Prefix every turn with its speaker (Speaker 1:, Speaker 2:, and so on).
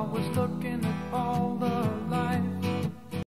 Speaker 1: I was looking at all